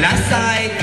last side.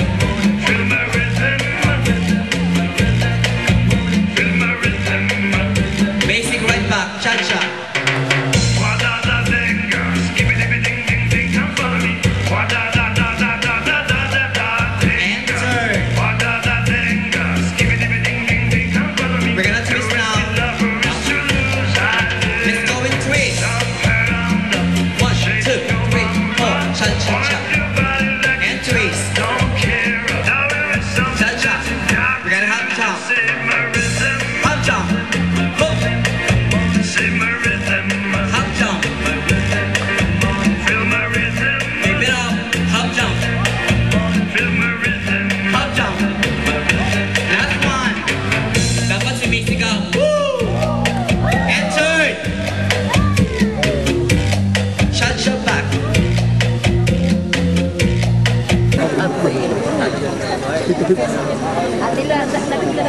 Atila, nagkita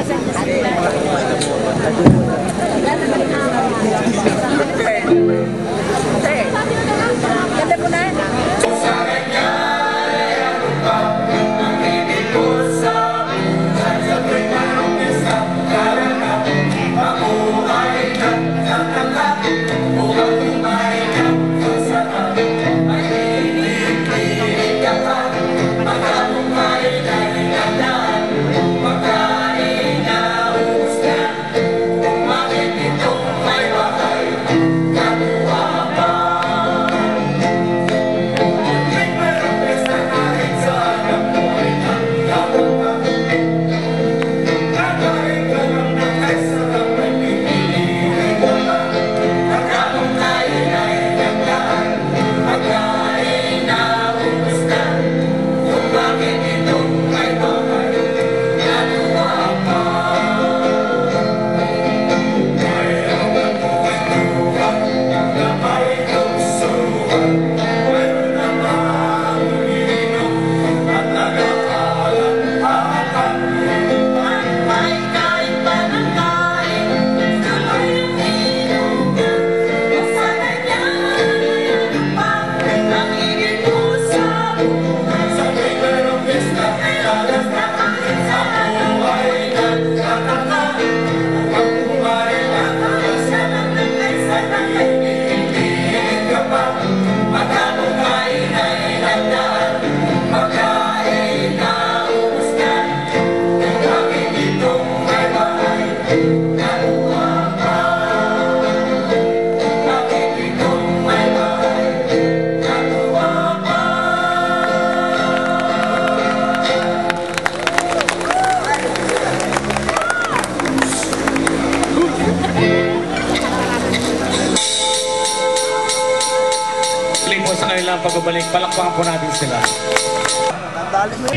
ng pagbabalik. Palakpakan po natin sila. Ang dali mo.